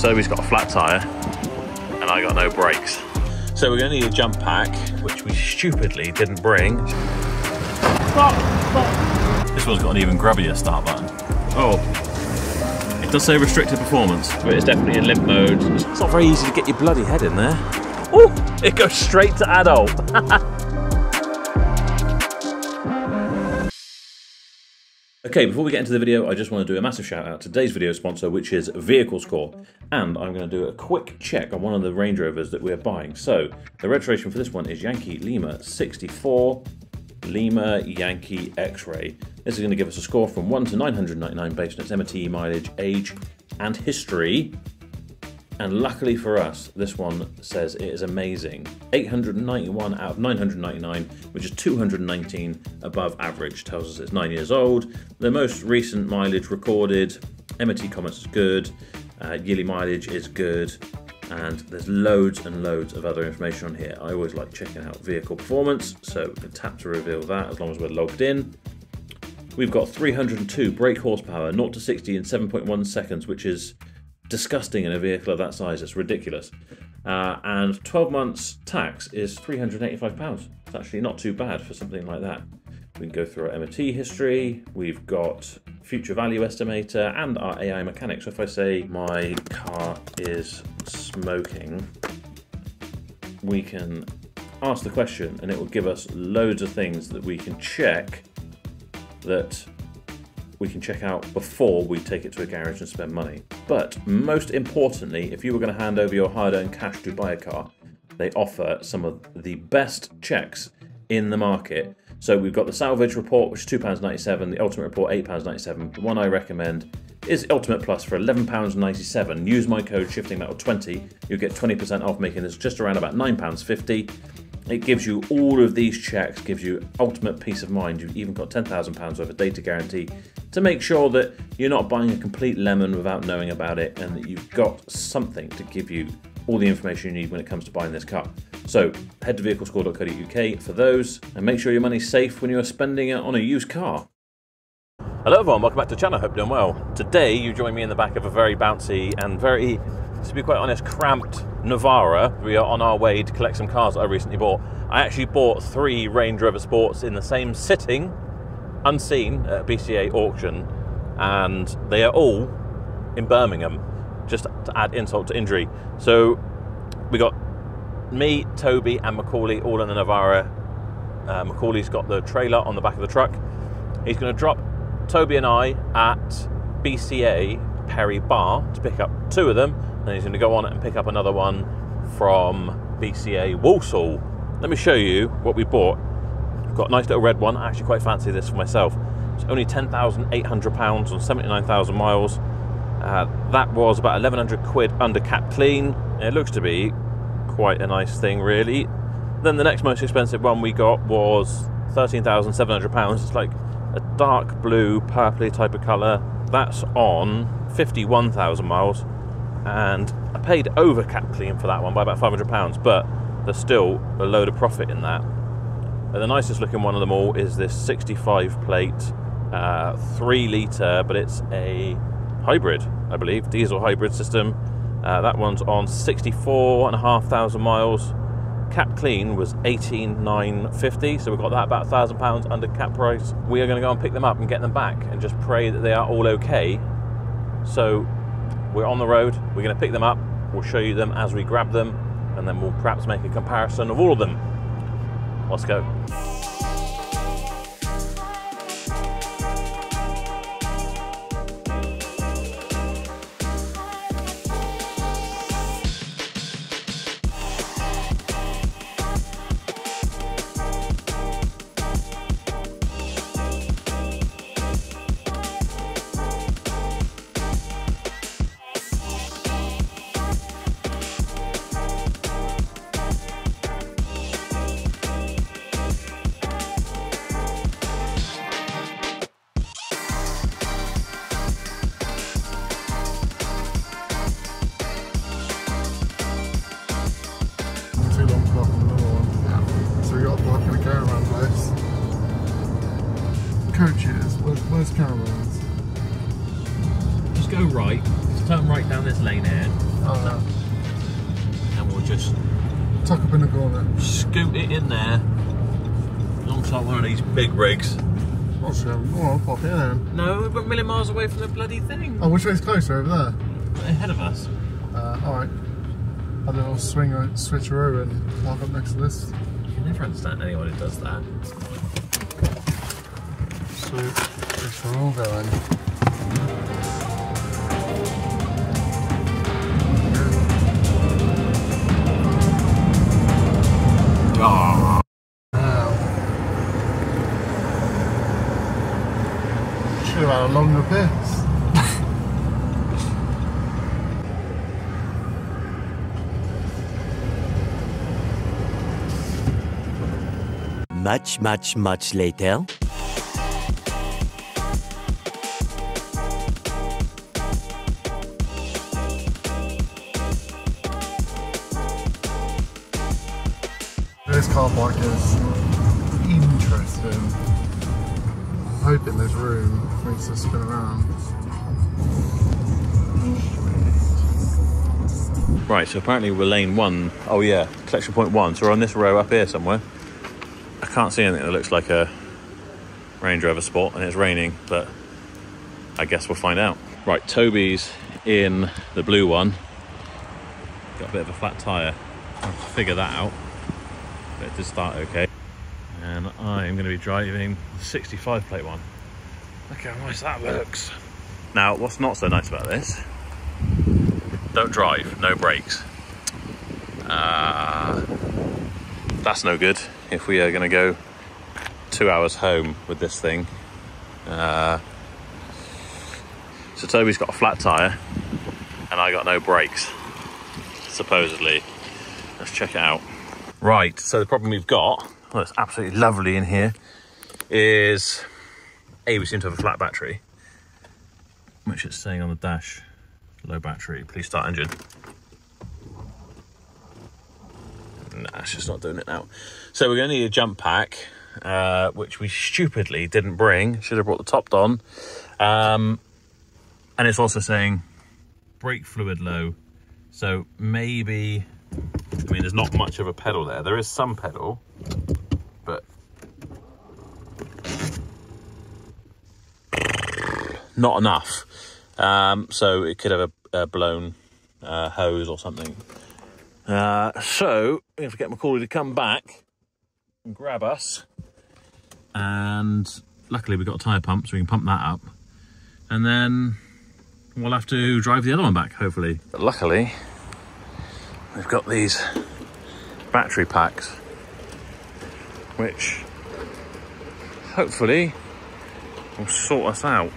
Toby's got a flat tyre and I got no brakes. So we're going to need a jump pack, which we stupidly didn't bring. Stop, stop. This one's got an even grubbier start button. Oh, it does say restricted performance, but it's definitely in limp mode. It's not very easy to get your bloody head in there. Oh, it goes straight to adult. Okay, before we get into the video, I just want to do a massive shout out to today's video sponsor, which is Vehicle Score. And I'm going to do a quick check on one of the Range Rovers that we're buying. So, the registration for this one is Yankee Lima 64 Lima Yankee X-Ray. This is going to give us a score from 1 to 999 based on its MOT, mileage, age, and history. And luckily for us, this one says it is amazing. 891 out of 999, which is 219 above average. Tells us it's nine years old. The most recent mileage recorded, MOT comments is good, uh, yearly mileage is good, and there's loads and loads of other information on here. I always like checking out vehicle performance, so we can tap to reveal that as long as we're logged in. We've got 302 brake horsepower, 0 to 60 in 7.1 seconds, which is disgusting in a vehicle of that size. It's ridiculous. Uh, and 12 months tax is £385. It's actually not too bad for something like that. We can go through our MOT history. We've got future value estimator and our AI mechanics. So if I say my car is smoking, we can ask the question and it will give us loads of things that we can check that we can check out before we take it to a garage and spend money. But most importantly, if you were going to hand over your hard earned cash to buy a car, they offer some of the best checks in the market. So we've got the salvage report, which is £2.97, the ultimate report, £8.97. The one I recommend is Ultimate Plus for £11.97. Use my code ShiftingMetal20. You'll get 20% off, making this just around about £9.50. It gives you all of these checks, gives you ultimate peace of mind. You've even got £10,000 worth of data guarantee to make sure that you're not buying a complete lemon without knowing about it and that you've got something to give you all the information you need when it comes to buying this car. So head to vehiclescore.co.uk for those and make sure your money's safe when you're spending it on a used car. Hello everyone, welcome back to the channel, hope you're doing well. Today you join me in the back of a very bouncy and very to be quite honest, cramped Navara. We are on our way to collect some cars that I recently bought. I actually bought three Range Rover Sports in the same sitting, unseen, at BCA auction, and they are all in Birmingham, just to add insult to injury. So we got me, Toby, and Macaulay all in the Navara. Uh, Macaulay's got the trailer on the back of the truck. He's going to drop Toby and I at BCA Perry Barr to pick up two of them then he's going to go on and pick up another one from BCA Walsall. Let me show you what we bought. I've got a nice little red one. I actually quite fancy this for myself. It's only £10,800 on 79,000 miles. Uh, that was about 1100 quid under cap clean. It looks to be quite a nice thing, really. Then the next most expensive one we got was £13,700. It's like a dark blue, purpley type of colour. That's on 51,000 miles and I paid over cap clean for that one by about £500, but there's still a load of profit in that. And the nicest looking one of them all is this 65 plate, uh, 3 litre, but it's a hybrid, I believe, diesel hybrid system. Uh, that one's on 64,500 miles. Cap clean was 18,950, so we've got that about thousand pounds under cap price. We are going to go and pick them up and get them back, and just pray that they are all okay. So we're on the road, we're going to pick them up, we'll show you them as we grab them, and then we'll perhaps make a comparison of all of them. Let's go. I'll pop in then. No, we're a million miles away from the bloody thing. Oh, which way's closer? Over there? Ahead of us. Uh, alright. I'll do a little swing, switcheroo and park up next to this. You can never understand anyone who does that. So, we're all going. Had longer piss. Much, much, much later. This car park is I'm hoping there's room me spin around. Right, so apparently we're lane one. Oh yeah, collection point one. So we're on this row up here somewhere. I can't see anything that looks like a Range Rover Sport, and it's raining, but I guess we'll find out. Right, Toby's in the blue one. Got a bit of a flat tyre. I'll figure that out. But it did start okay. And I'm going to be driving the 65 plate one. Look how nice that looks. Now, what's not so nice about this don't drive, no brakes. Uh, that's no good if we are going to go two hours home with this thing. Uh, so Toby's got a flat tyre and I got no brakes, supposedly. Let's check it out. Right, so the problem we've got, well, it's absolutely lovely in here, is A, we seem to have a flat battery, which it's saying on the dash low battery please start engine. Nah it's just not doing it now. So we're to need a jump pack uh, which we stupidly didn't bring should have brought the top on um, and it's also saying brake fluid low. So maybe i mean there's not much of a pedal there. There is some pedal not enough um, so it could have a, a blown uh, hose or something. Uh, so we have to get Macaulay to come back and grab us. And luckily we've got a tyre pump, so we can pump that up. And then we'll have to drive the other one back, hopefully. But luckily, we've got these battery packs, which hopefully will sort us out.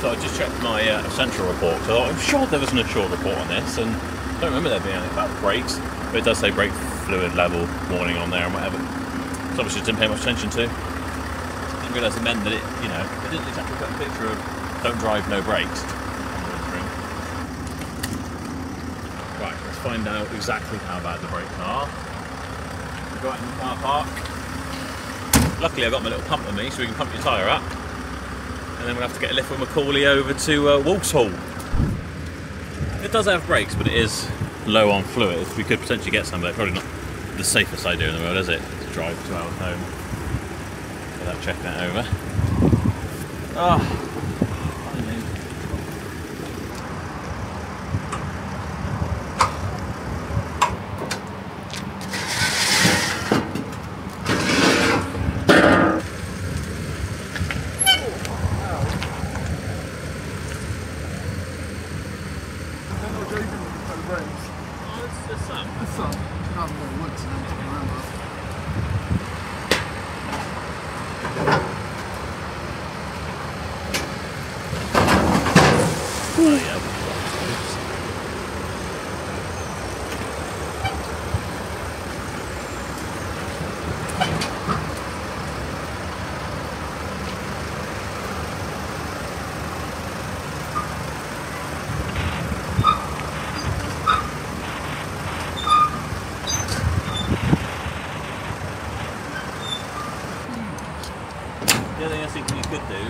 So I just checked my uh, essential report. I'm sure there was an assured report on this, and I don't remember there being anything about brakes, but it does say brake fluid level warning on there and whatever. So obviously didn't pay much attention to. Didn't realise it meant that it, you know, it didn't exactly put a picture of don't drive, no brakes. Right, let's find out exactly how bad the brakes are. We got in the car park. Luckily, I've got my little pump with me, so we can pump your tyre up and then we'll have to get a lift with Macaulay over to uh, Walsall. It does have brakes, but it is low on fluid. We could potentially get some, but probably not the safest idea in the world, is it? To drive two hours home without checking it over. Ah, finally. Oh, it's just some. Oh, yeah. The other thing I think you could do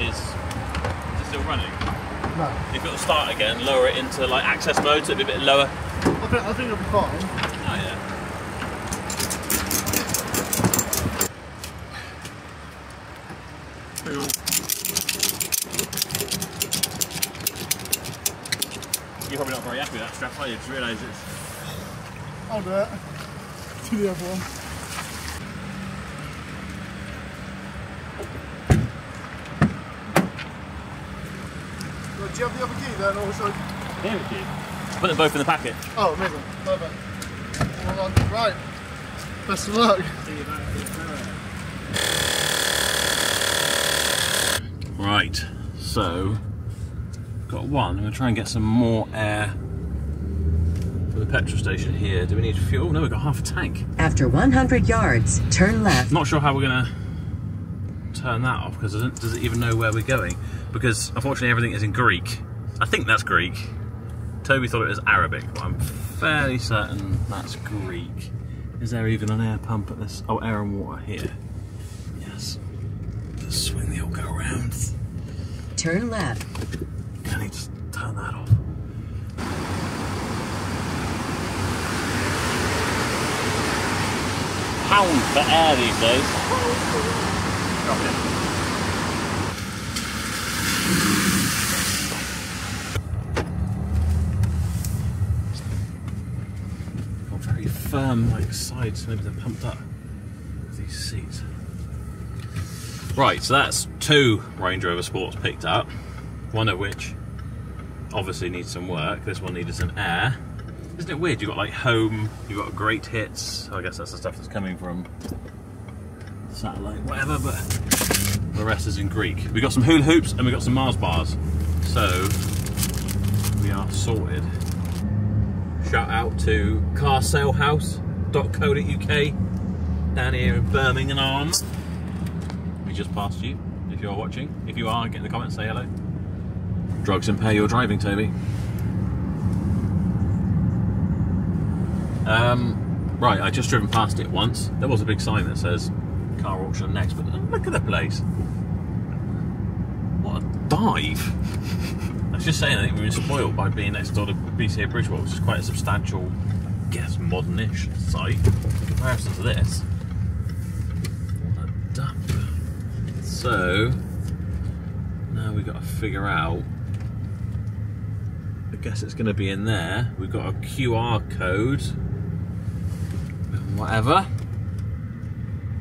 is, is it still running? No. You've got to start again, lower it into like access mode, so it'd be a bit lower. I think, I think it'll be fine. Oh yeah. You're probably not very happy with that strap, are you? Just realise it's. I'll do it. Do the other one. Do you have the other key then also? Here with you. Put them both in the packet. Oh, amazing. Perfect. Well done. Right. Best of luck. Right, so got one. I'm going to try and get some more air for the petrol station here. Do we need fuel? No, we've got half a tank. After 100 yards, turn left. Not sure how we're going to turn that off because doesn't does it even know where we're going? Because unfortunately everything is in Greek. I think that's Greek. Toby thought it was Arabic, but I'm fairly certain that's Greek. Is there even an air pump at this? Oh, air and water here. Yes. Just swing the old go around. Turn left. Can he just turn that off? Pound for air these days. Drop it. Got very firm like sides, maybe they're pumped up. These seats. Right, so that's two Range Rover Sports picked up, one of which obviously needs some work. This one needed some air. Isn't it weird? You've got like home, you've got great hits. I guess that's the stuff that's coming from satellite, whatever, but the rest is in Greek. We got some hula hoops and we got some Mars bars. So we are sorted. Shout out to carsalehouse.co.uk down here in Birmingham. We just passed you, if you're watching. If you are, get in the comments, say hello. Drugs impair your driving, Toby. Um, right, I just driven past it once. There was a big sign that says car auction next, but look at the place. What a dive! Was just saying, I think we were spoiled by being next door to BCA Bridgewell, which is quite a substantial, I guess, modern-ish site in comparison to this. What a dump. So, now we've got to figure out. I guess it's going to be in there. We've got a QR code. Whatever.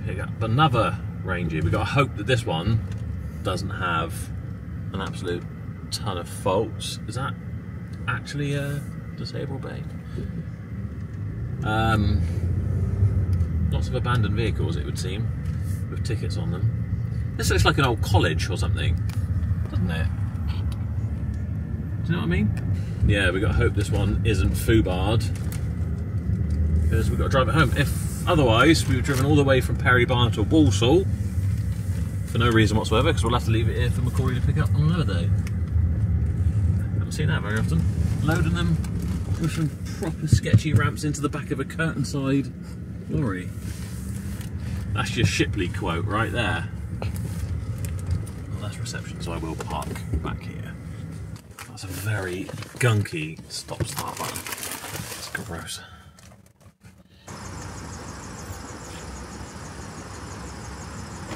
Pick up another Ranger. We've got to hope that this one doesn't have an absolute ton of faults. Is that actually a disabled bay? Um, lots of abandoned vehicles, it would seem, with tickets on them. This looks like an old college or something, doesn't it? Do you know what I mean? Yeah, we got to hope this one isn't foobarred because we've got to drive it home. If otherwise, we've driven all the way from Perry Barr to Walsall for no reason whatsoever because we'll have to leave it here for Macaulay to pick up on another day. Seen that very often. Loading them with some proper sketchy ramps into the back of a curtain side lorry. That's your Shipley quote right there. Well, that's reception, so I will park back here. That's a very gunky stop start button. It's gross.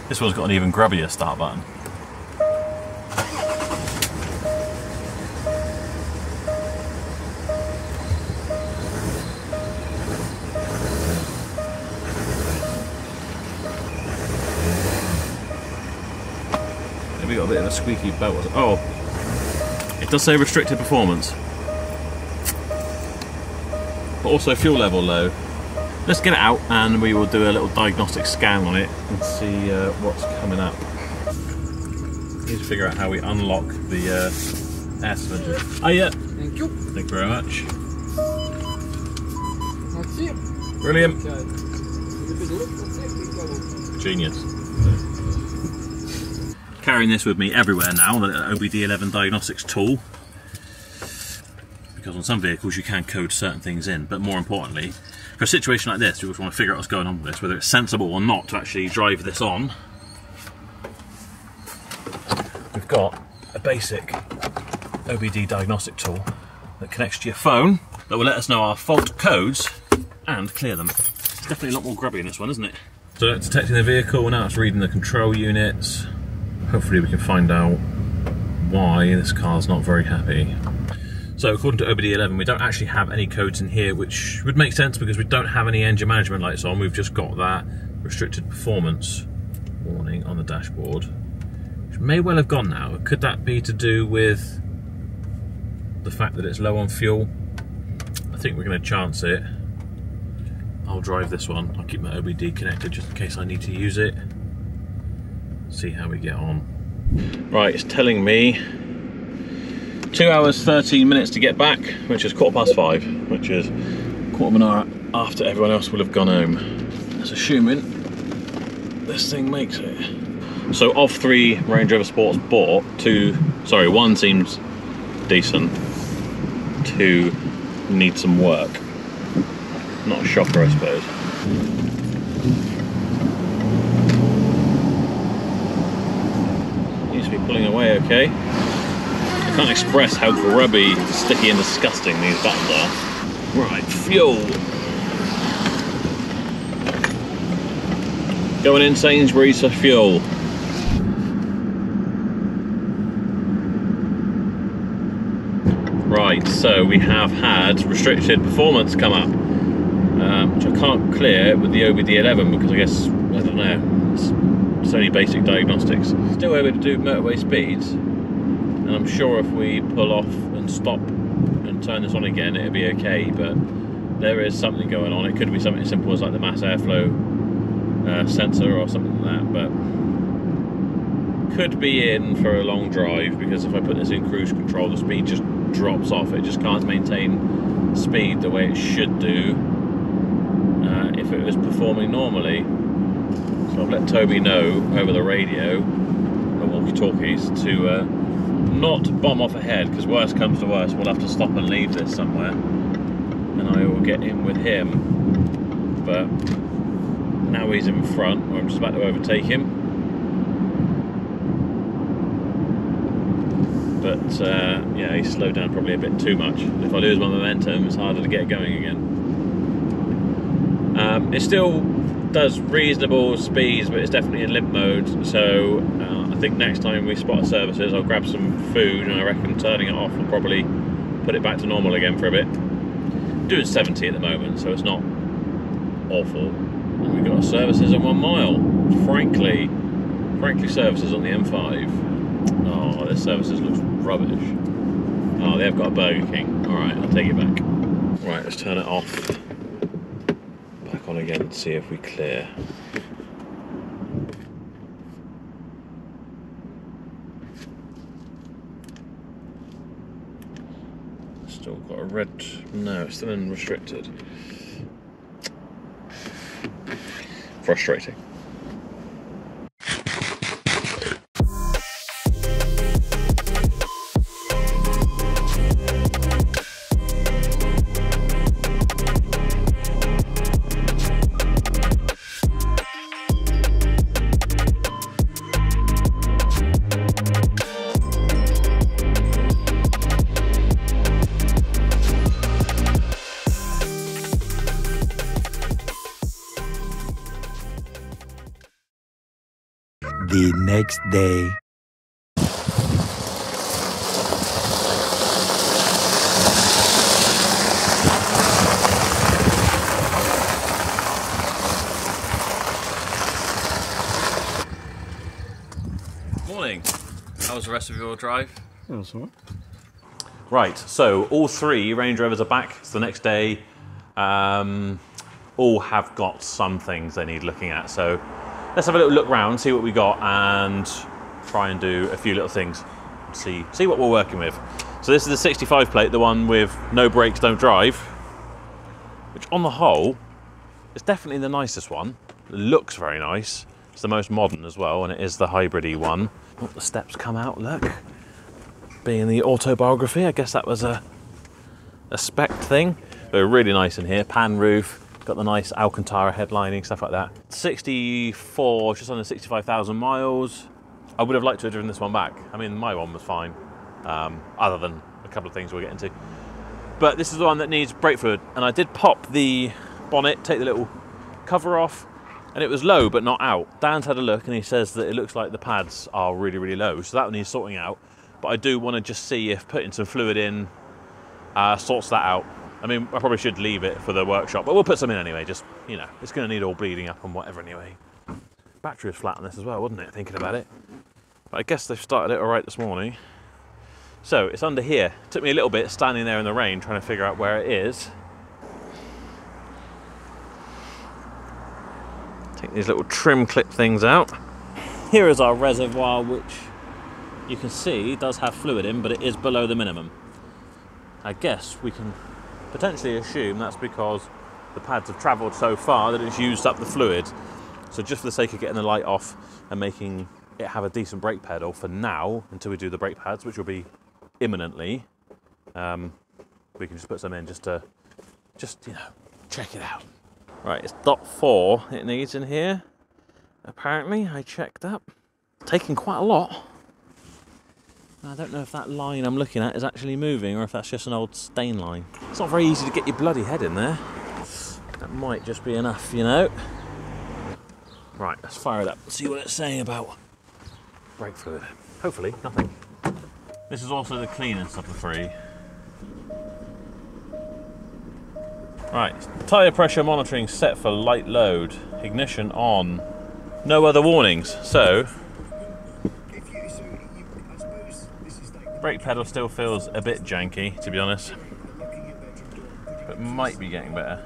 This one's got an even grubbier start button. Maybe got a bit of a squeaky belt. Oh, it does say restricted performance, but also fuel level low. Let's get it out and we will do a little diagnostic scan on it and see uh, what's coming up. Need to figure out how we unlock the uh, air cylinder. Oh yeah. Thank you. Thank you very much. That's it. Brilliant. Okay. If it looks like it, Genius. Carrying this with me everywhere now, the OBDeleven diagnostics tool. Because on some vehicles you can code certain things in, but more importantly, for a situation like this, you just want to figure out what's going on with this, whether it's sensible or not to actually drive this on. We've got a basic OBD diagnostic tool that connects to your phone that will let us know our fault codes and clear them. It's definitely a lot more grubby in this one, isn't it? So detecting the vehicle, now it's reading the control units. Hopefully we can find out why this car's not very happy. So according to OBDeleven, we don't actually have any codes in here, which would make sense because we don't have any engine management lights on. We've just got that restricted performance warning on the dashboard, which may well have gone now. Could that be to do with the fact that it's low on fuel? I think we're going to chance it. I'll drive this one. I'll keep my OBD connected just in case I need to use it. See how we get on. Right, it's telling me Two hours, 13 minutes to get back, which is quarter past five, which is quarter of an hour after everyone else will have gone home. That's assuming this thing makes it. So of three Range Rover Sports bought, two, sorry, one seems decent, two need some work. Not a shocker, I suppose. Seems to be pulling away okay. I can't express how grubby, sticky and disgusting these buttons are. Right, fuel. Going in Sainsbury's for fuel. Right, so we have had restricted performance come up, um, which I can't clear with the OBDeleven because I guess, I don't know, it's, only basic diagnostics. Still able to do motorway speeds, and I'm sure if we pull off and stop and turn this on again it'll be okay but there is something going on. It could be something as simple as like the mass airflow uh, sensor or something like that but could be in for a long drive because if I put this in cruise control the speed just drops off. It just can't maintain speed the way it should do uh, if it was performing normally so I've let Toby know over the radio the walkie-talkies to uh, not bomb off ahead because worst comes to worst we'll have to stop and leave this somewhere. And I will get in with him. But now he's in front I'm just about to overtake him. But uh, yeah he's slowed down probably a bit too much. If I lose my momentum it's harder to get going again. Um, it still does reasonable speeds but it's definitely in limp mode so uh, think next time we spot services, I'll grab some food and I reckon turning it off will probably put it back to normal again for a bit. doing 70 at the moment, so it's not awful. And we've got services at one mile. Frankley, Frankley services on the M5. Oh, this services looks rubbish. Oh, they've got a Burger King. All right, I'll take it back. Right, let's turn it off. Back on again and see if we clear. Still got a red. No, it's still in restricted. Frustrating. Day. Morning. How was the rest of your drive? Yeah, that's all right. Right, so all three Range Rovers are back. It's the next day. Um, all have got some things they need looking at. So let's have a little look round, see what we got, and try and do a few little things. See, see what we're working with. So this is the 65 plate, the one with no brakes, don't drive. Which on the whole, is definitely the nicest one. It looks very nice. It's the most modern as well, and it is the hybridy one. Oh, the steps come out, look. Being the autobiography, I guess that was a, a spec thing. They're really nice in here, pan roof, got the nice Alcantara headlining, stuff like that. 64, just under 65,000 miles. I would have liked to have driven this one back. I mean, my one was fine, um, other than a couple of things we'll get into. But this is the one that needs brake fluid, and I did pop the bonnet, take the little cover off, and it was low but not out. Dan's had a look and he says that it looks like the pads are really, really low, so that one needs sorting out. But I do want to just see if putting some fluid in uh, sorts that out. I mean, I probably should leave it for the workshop, but we'll put some in anyway. Just, you know, it's going to need all bleeding up and whatever anyway. Battery was flat on this as well, wasn't it, thinking about it? But I guess they've started it all right this morning. So it's under here. took me a little bit standing there in the rain trying to figure out where it is. Take these little trim clip things out. Here is our reservoir, which you can see does have fluid in, but it is below the minimum. I guess we can potentially assume that's because the pads have travelled so far that it's used up the fluid. So just for the sake of getting the light off and making it have a decent brake pedal for now, until we do the brake pads, which will be imminently, um, we can just put some in just to, just, you know, check it out. Right, it's dot four it needs in here. Apparently, I checked up. Taking quite a lot. I don't know if that line I'm looking at is actually moving or if that's just an old stain line. It's not very easy to get your bloody head in there. That might just be enough, you know. Right, let's fire it up see what it's saying about brake fluid. Hopefully, nothing. This is also the cleanest of the three. Right, tyre pressure monitoring set for light load. Ignition on. No other warnings. So, brake pedal still feels a bit janky, to be honest. But might be getting better.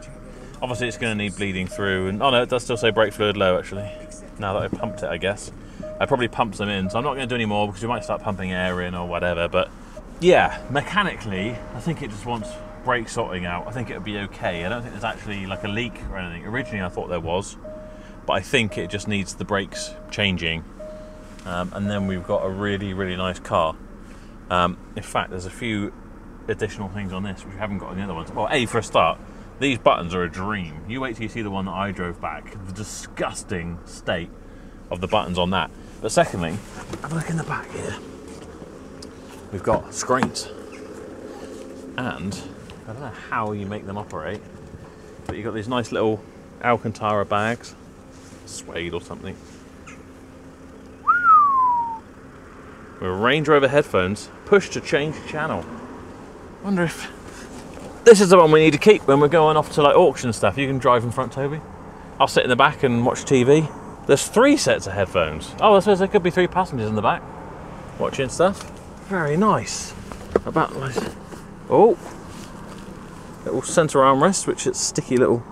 Obviously, it's going to need bleeding through. And oh no, it does still say brake fluid low actually. Now that I've pumped it, I guess. I probably pumped them in, so I'm not going to do any more because we might start pumping air in or whatever. But yeah, mechanically, I think it just wants brake sorting out. I think it would be okay. I don't think there's actually like a leak or anything. Originally, I thought there was, but I think it just needs the brakes changing. Um, and then we've got a really, really nice car. Um, in fact, there's a few additional things on this which we haven't got on the other ones. Well, A, for a start, these buttons are a dream. You wait till you see the one that I drove back, the disgusting state of the buttons on that. But secondly, have a look in the back here. We've got screens. And I don't know how you make them operate, but you've got these nice little Alcantara bags, suede or something. With Range Rover headphones, push to change channel. Wonder if this is the one we need to keep when we're going off to like auction stuff. You can drive in front, Toby. I'll sit in the back and watch TV. There's three sets of headphones. Oh, I suppose there could be three passengers in the back watching stuff. Very nice. About like, oh, little centre armrest, which its sticky little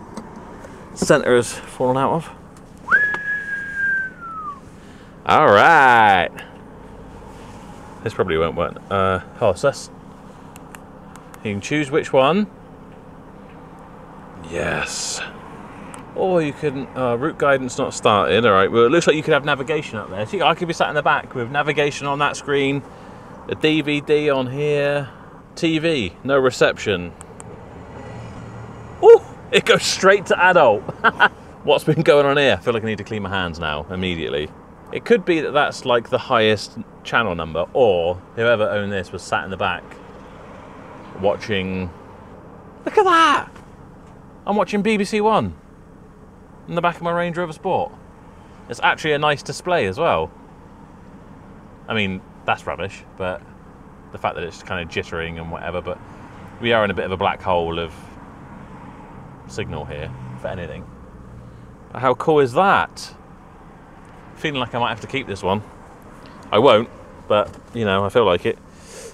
centre has fallen out of. All right. This probably won't work. Uh, oh, so that's, you can choose which one. Yes. Or you can, uh, route guidance not started. All right. Well, it looks like you could have navigation up there. See, I could be sat in the back with navigation on that screen, a DVD on here, TV, no reception. Oh, it goes straight to adult. What's been going on here? I feel like I need to clean my hands now immediately. It could be that that's like the highest channel number, or whoever owned this was sat in the back watching. Look at that! I'm watching BBC One in the back of my Range Rover Sport. It's actually a nice display as well. I mean, that's rubbish, but the fact that it's kind of jittering and whatever, but we are in a bit of a black hole of signal here for anything. How cool is that? Feeling like I might have to keep this one. I won't, but you know, I feel like it.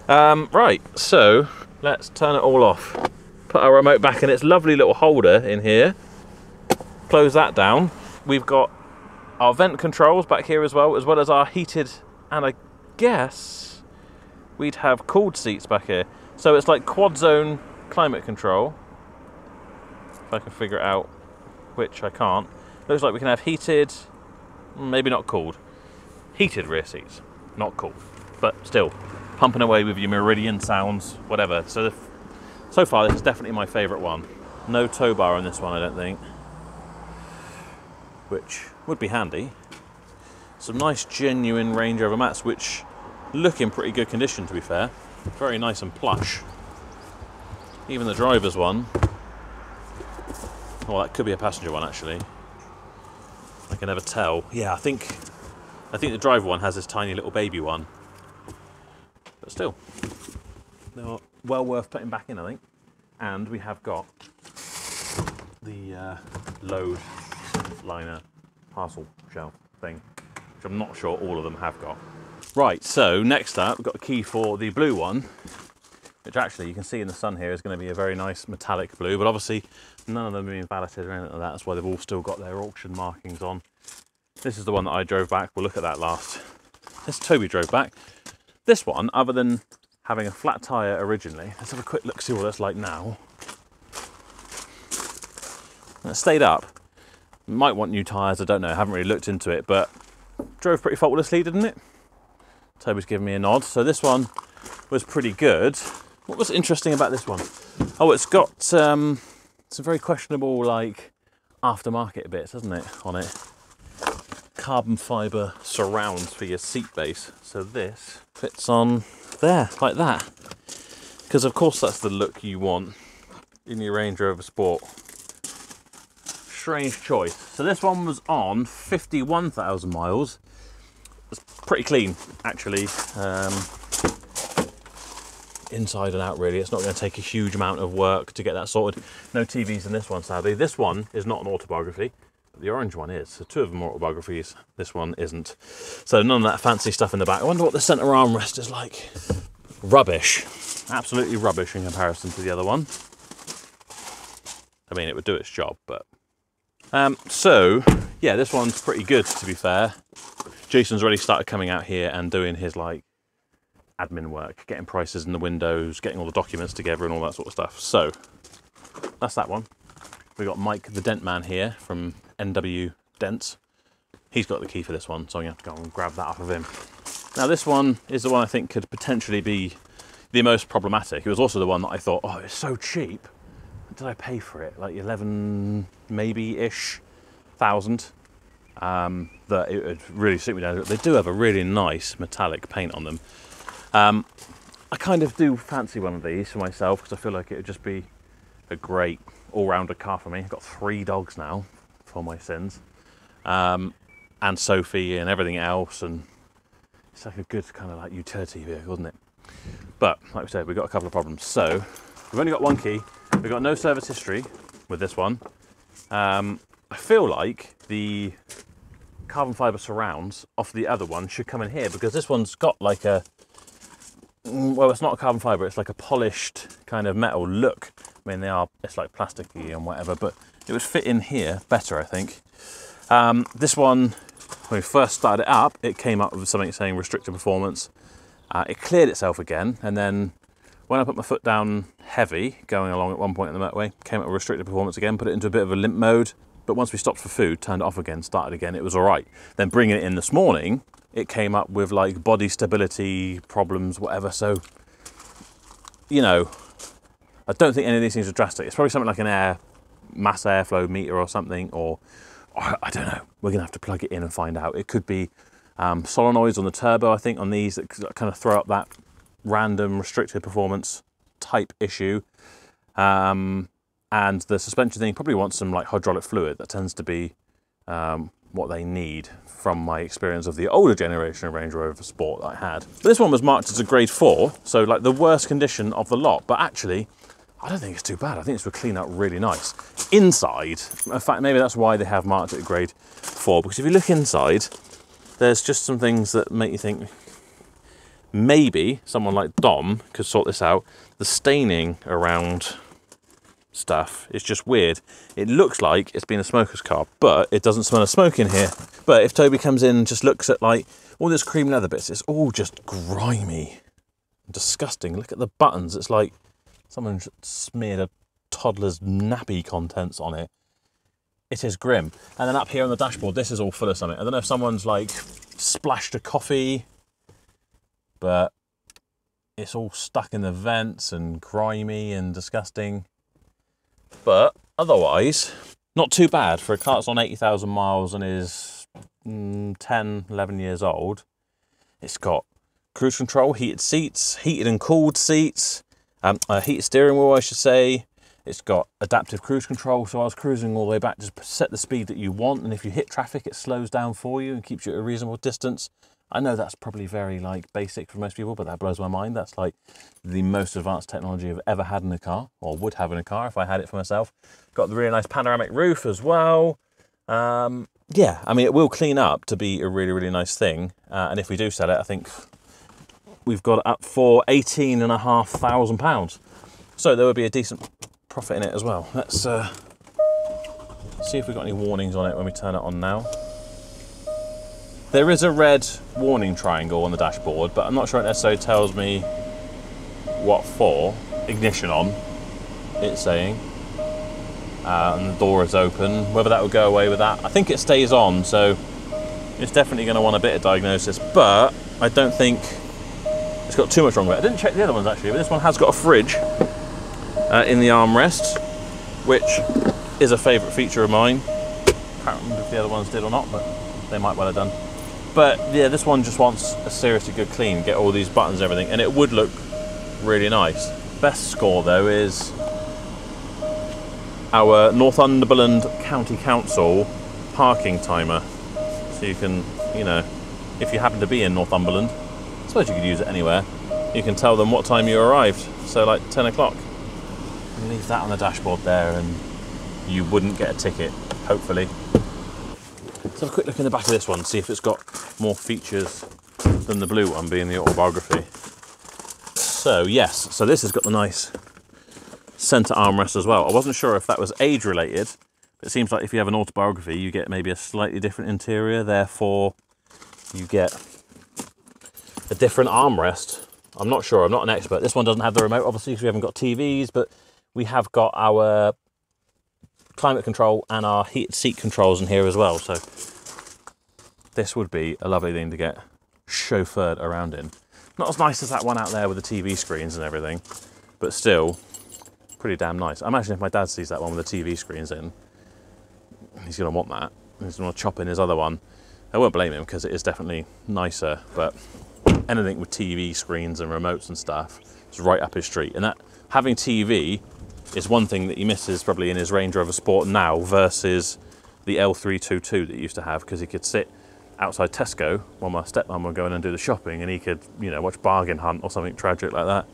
Um, right, so let's turn it all off. Put our remote back in its lovely little holder in here. Close that down. We've got our vent controls back here as well, as well as our heated, and I guess we'd have cooled seats back here. So it's like quad zone climate control. If I can figure it out, which I can't. Looks like we can have heated, maybe not cooled, heated rear seats, not cool, but still pumping away with your Meridian sounds, whatever. So, so far, this is definitely my favourite one. No tow bar on this one, I don't think, which would be handy. some nice genuine Range Rover mats, which look in pretty good condition to be fair. Very nice and plush. Even the driver's one. Well, that could be a passenger one actually. I can never tell. Yeah, I think I think the driver one has this tiny little baby one. But still, they're well worth putting back in, I think. And we have got the uh, load liner parcel shelf thing, which I'm not sure all of them have got. Right, so next up, we've got a key for the blue one, which actually you can see in the sun here is going to be a very nice metallic blue, but obviously none of them have been validated or anything like that. That's why they've all still got their auction markings on. This is the one that I drove back. We'll look at that last. This Toby drove back. This one, other than having a flat tyre originally, let's have a quick look, see what it's like now. It stayed up. Might want new tyres, I don't know, I haven't really looked into it, but drove pretty faultlessly, didn't it? Toby's giving me a nod. So this one was pretty good. What was interesting about this one? Oh, it's got um, some very questionable like aftermarket bits, hasn't it, on it? Carbon fibre surrounds for your seat base. So this fits on there, like that. Because of course that's the look you want in your Range Rover Sport. Strange choice. So this one was on 51,000 miles. It's pretty clean, actually. Um, inside and out really. It's not going to take a huge amount of work to get that sorted. No TVs in this one sadly. This one is not an autobiography, the orange one is. So two of them are autobiographies, this one isn't. So none of that fancy stuff in the back. I wonder what the centre armrest is like. Rubbish. Absolutely rubbish in comparison to the other one. I mean, it would do its job, but... Um, so, yeah, this one's pretty good, to be fair. Jason's already started coming out here and doing his, like, admin work, getting prices in the windows, getting all the documents together and all that sort of stuff. So that's that one. We got Mike the Dent Man here from NW Dents. He's got the key for this one, so I'm gonna have to go and grab that off of him. Now this one is the one I think could potentially be the most problematic. It was also the one that I thought, oh, it's so cheap. What did I pay for it? Like 11 maybe ish thousand. Um, that it would really suit me down. They do have a really nice metallic paint on them. Um, I kind of do fancy one of these for myself because I feel like it would just be a great all-rounder car for me. I've got three dogs now for my sins, um, and Sophie and everything else, and it's like a good kind of like utility vehicle, isn't it? But like we said, we've got a couple of problems. So we've only got one key. We've got no service history with this one. Um, I feel like the carbon fiber surrounds off the other one should come in here because this one's got like a Mm, well, it's not a carbon fiber, it's like a polished kind of metal look. I mean, they are, it's like plasticky and whatever, but it would fit in here better, I think. Um, this one, when we first started it up, it came up with something saying restricted performance. Uh, it cleared itself again, and then when I put my foot down heavy, going along at one point in the motorway, came up with restricted performance again, put it into a bit of a limp mode. But once we stopped for food, turned it off again, started again, it was all right. Then bringing it in this morning, it came up with like body stability problems, whatever. So, you know, I don't think any of these things are drastic. It's probably something like an air mass airflow meter or something, or, or I don't know. We're gonna have to plug it in and find out. It could be um, solenoids on the turbo. I think on these that kind of throw up that random restricted performance type issue. Um, and the suspension thing probably wants some like hydraulic fluid. That tends to be um, what they need from my experience of the older generation of Range Rover Sport that I had. But this one was marked as a grade four, so like the worst condition of the lot, but actually, I don't think it's too bad. I think this would clean up really nice. Inside, in fact, maybe that's why they have marked it grade four, because if you look inside, there's just some things that make you think maybe someone like Dom could sort this out. The staining around stuff. It's just weird. It looks like it's been a smoker's car, but it doesn't smell of smoke in here. But if Toby comes in and just looks at like all this cream leather bits, it's all just grimy and disgusting. Look at the buttons. It's like someone smeared a toddler's nappy contents on it. It is grim. And then up here on the dashboard, this is all full of something. I don't know if someone's like splashed a coffee, but it's all stuck in the vents and grimy and disgusting. But otherwise, not too bad for a car that's on 80,000 miles and is mm, 10, 11 years old. It's got cruise control, heated seats, heated and cooled seats, um, a heated steering wheel, I should say. It's got adaptive cruise control, so I was cruising all the way back, just set the speed that you want, and if you hit traffic, it slows down for you and keeps you at a reasonable distance. I know that's probably very like basic for most people, but that blows my mind. That's like the most advanced technology I've ever had in a car, or would have in a car if I had it for myself. Got the really nice panoramic roof as well. Um, yeah, I mean, it will clean up to be a really, really nice thing. Uh, and if we do sell it, I think we've got it up for eighteen and a half thousand pounds. So there would be a decent profit in it as well. Let's uh, see if we've got any warnings on it when we turn it on now. There is a red warning triangle on the dashboard, but I'm not sure it necessarily tells me what for. Ignition on, it's saying. Uh, and the door is open. Whether that will go away with that, I think it stays on, so it's definitely going to want a bit of diagnosis, but I don't think it's got too much wrong with it. I didn't check the other ones actually, but this one has got a fridge uh, in the armrest, which is a favourite feature of mine. Can't remember if the other ones did or not, but they might well have done. But yeah, this one just wants a seriously good clean, get all these buttons and everything, and it would look really nice. Best score though is our Northumberland County Council parking timer. So you can, you know, if you happen to be in Northumberland, I suppose you could use it anywhere. You can tell them what time you arrived. So like 10 o'clock. Leave that on the dashboard there and you wouldn't get a ticket, hopefully. Let's have a quick look in the back of this one, see if it's got more features than the blue one, being the autobiography. So yes, so this has got the nice centre armrest as well. I wasn't sure if that was age related, but it seems like if you have an autobiography, you get maybe a slightly different interior, therefore you get a different armrest. I'm not sure, I'm not an expert. This one doesn't have the remote, obviously, because we haven't got TVs, but we have got our climate control and our heated seat controls in here as well. So this would be a lovely thing to get chauffeured around in. Not as nice as that one out there with the TV screens and everything, but still pretty damn nice. I imagine if my dad sees that one with the TV screens in, he's going to want that. He's going to chop in his other one. I won't blame him because it is definitely nicer, but anything with TV screens and remotes and stuff is right up his street. And that having TV is one thing that he misses probably in his Range Rover Sport now versus the L322 that he used to have because he could sit outside Tesco while my stepmom would go in and do the shopping and he could, you know, watch Bargain Hunt or something tragic like that.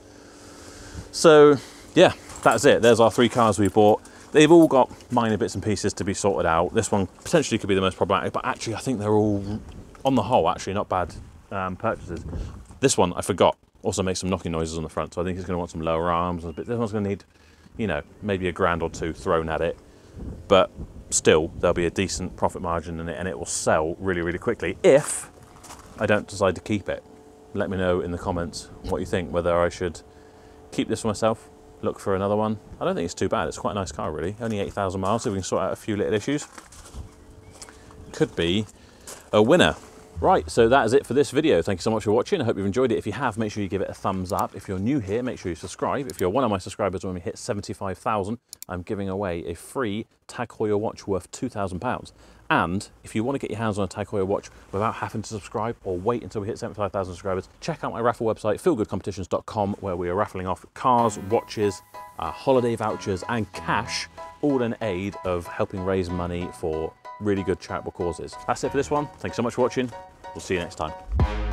So, yeah, that's it. There's our three cars we bought. They've all got minor bits and pieces to be sorted out. This one potentially could be the most problematic, but actually I think they're all, on the whole, actually not bad um, purchases. This one, I forgot, also makes some knocking noises on the front, so I think it's going to want some lower arms. But this one's going to need, you know, maybe a grand or two thrown at it. But still, there'll be a decent profit margin in it, and it will sell really, really quickly if I don't decide to keep it. Let me know in the comments what you think, whether I should keep this for myself, look for another one. I don't think it's too bad. It's quite a nice car, really. Only 8,000 miles, so we can sort out a few little issues. Could be a winner. Right, so that is it for this video. Thank you so much for watching. I hope you've enjoyed it. If you have, make sure you give it a thumbs up. If you're new here, make sure you subscribe. If you're one of my subscribers when we hit 75,000, I'm giving away a free Tag Heuer watch worth £2,000. And if you want to get your hands on a Tag Heuer watch without having to subscribe or wait until we hit 75,000 subscribers, check out my raffle website, feelgoodcompetitions.com, where we are raffling off cars, watches, uh, holiday vouchers, and cash, all in aid of helping raise money for really good charitable causes. That's it for this one. Thanks so much for watching. We'll see you next time.